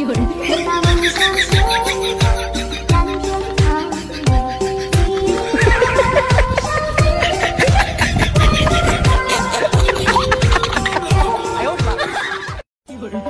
有人。哎呦我的妈！有人。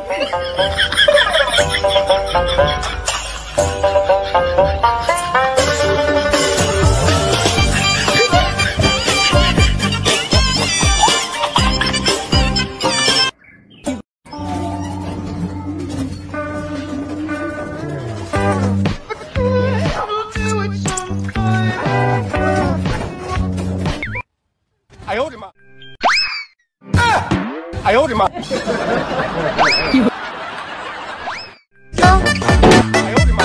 哎呦我的妈！有。哎呦我的妈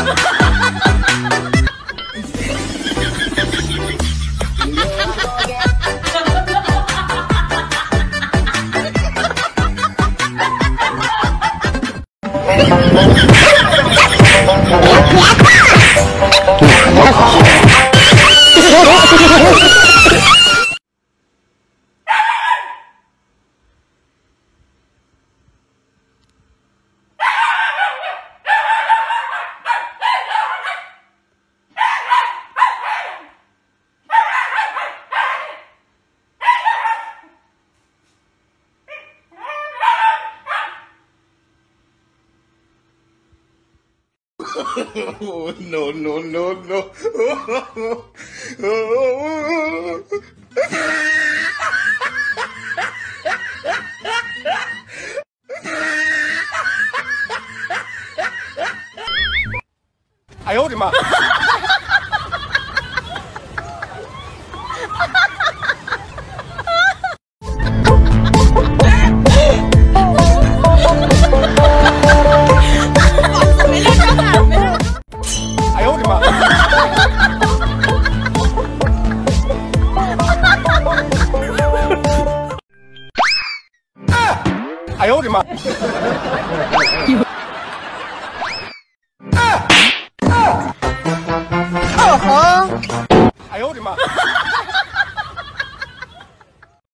no, no, no, no. 哎呦我的哎呦我的妈！有。哎呦我的妈！